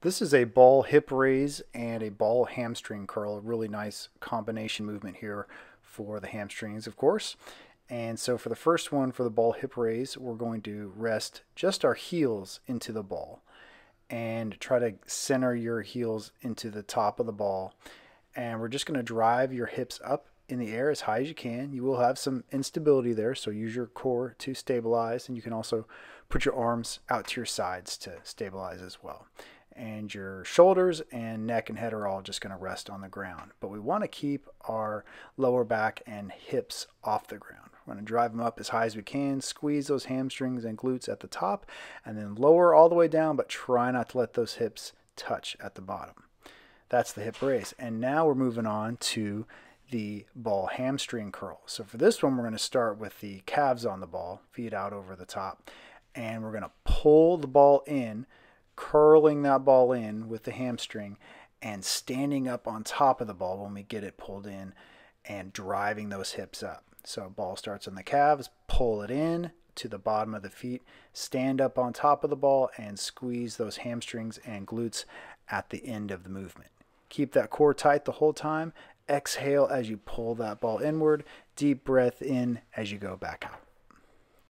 This is a ball hip raise and a ball hamstring curl. A really nice combination movement here for the hamstrings, of course. And so for the first one, for the ball hip raise, we're going to rest just our heels into the ball and try to center your heels into the top of the ball. And we're just going to drive your hips up in the air as high as you can. You will have some instability there, so use your core to stabilize, and you can also put your arms out to your sides to stabilize as well and your shoulders and neck and head are all just going to rest on the ground. But we want to keep our lower back and hips off the ground. We're going to drive them up as high as we can, squeeze those hamstrings and glutes at the top, and then lower all the way down, but try not to let those hips touch at the bottom. That's the hip raise. And now we're moving on to the ball hamstring curl. So for this one, we're going to start with the calves on the ball, feet out over the top, and we're going to pull the ball in curling that ball in with the hamstring and standing up on top of the ball when we get it pulled in and driving those hips up. So ball starts on the calves, pull it in to the bottom of the feet, stand up on top of the ball and squeeze those hamstrings and glutes at the end of the movement. Keep that core tight the whole time. Exhale as you pull that ball inward. Deep breath in as you go back out.